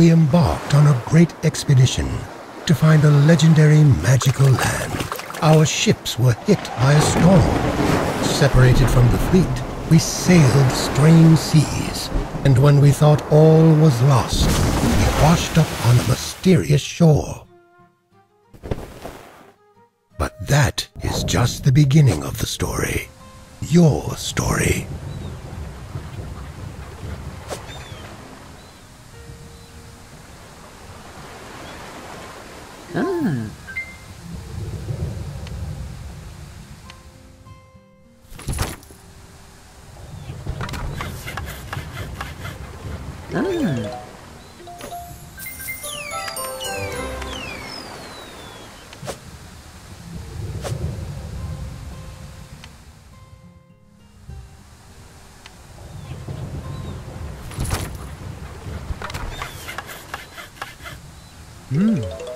we embarked on a great expedition to find a legendary magical land. Our ships were hit by a storm. Separated from the fleet, we sailed strange seas, and when we thought all was lost, we washed up on a mysterious shore. But that is just the beginning of the story. Your story. うん。うん。うん。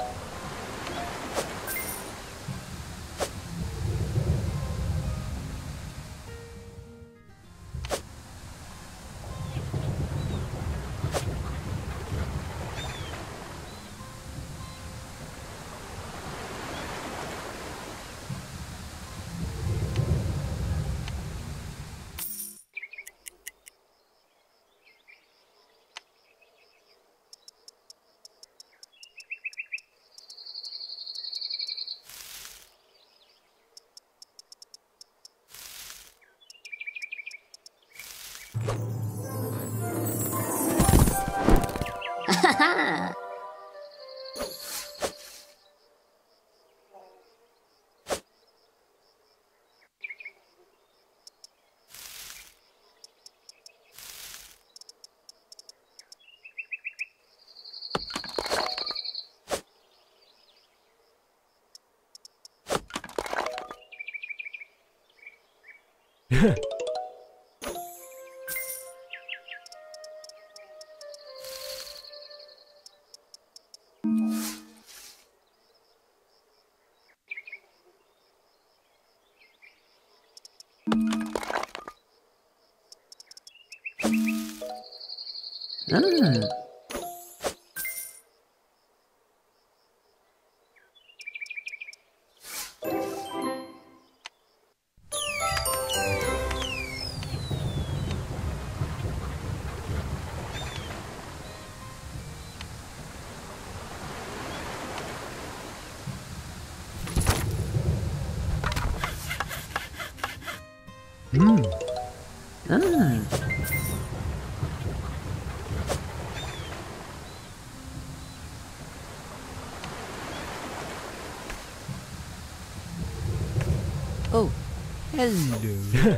Ah. Hmm. Hmm. Ah. Hello.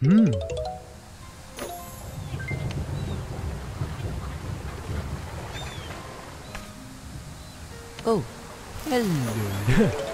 Hmm. Oh, hello.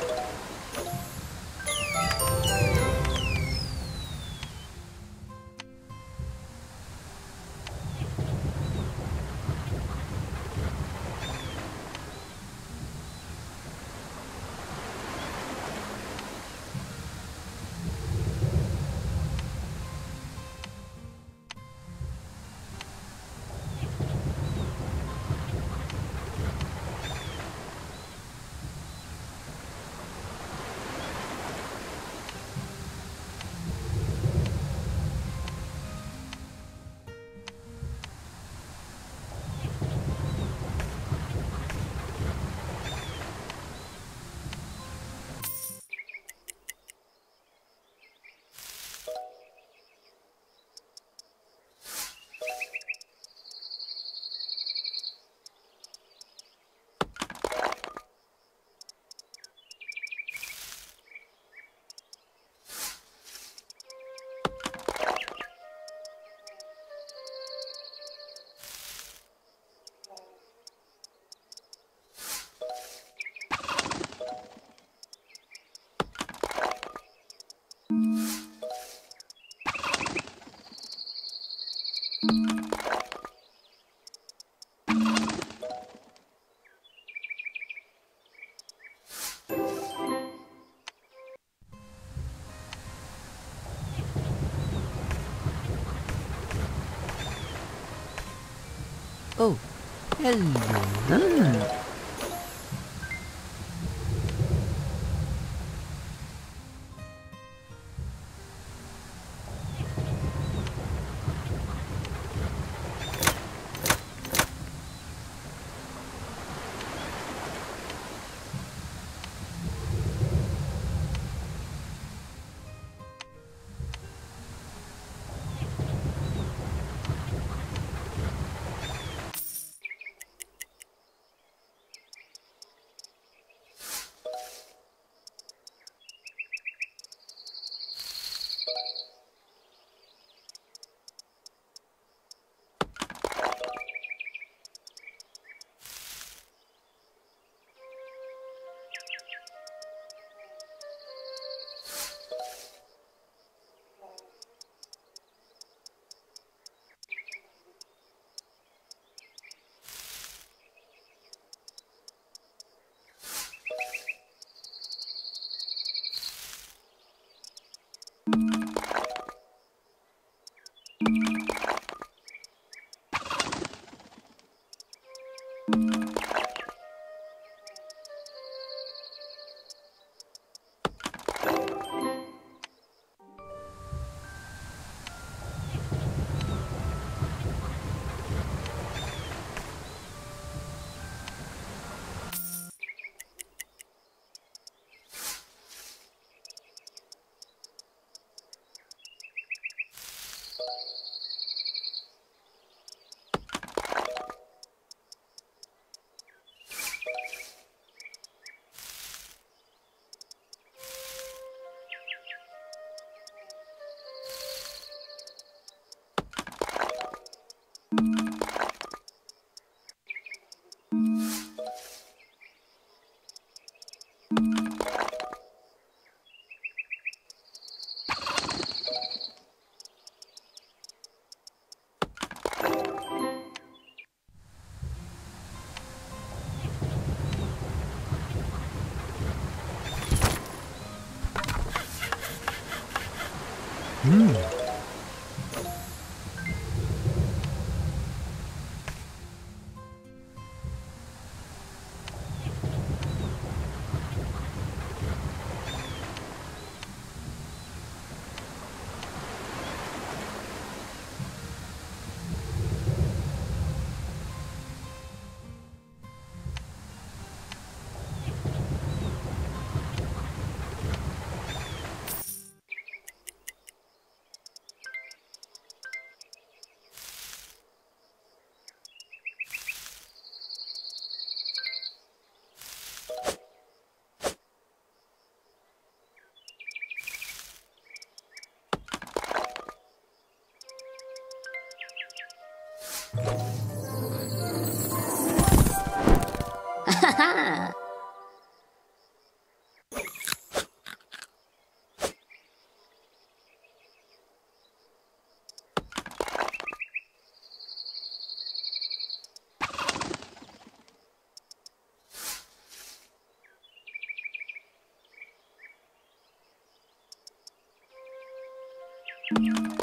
hello. Mmm. Música